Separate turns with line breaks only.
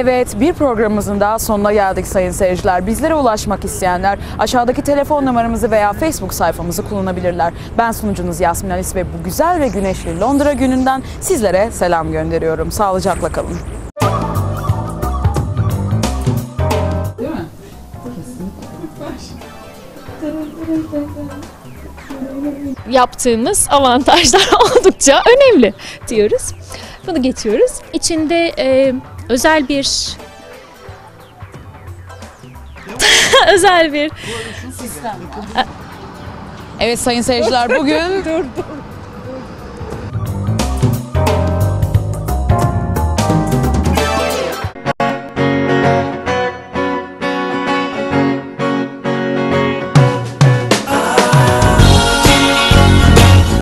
Evet, bir programımızın daha sonuna geldik sayın seyirciler. Bizlere ulaşmak isteyenler aşağıdaki telefon numaramızı veya Facebook sayfamızı kullanabilirler. Ben sunucunuz Yasmin Alis ve bu güzel ve güneşli Londra gününden sizlere selam gönderiyorum. Sağlıcakla kalın. Değil mi?
Yaptığımız avantajlar oldukça önemli diyoruz. Bunu geçiyoruz. İçinde e, özel bir özel bir
Evet sayın seyirciler bugün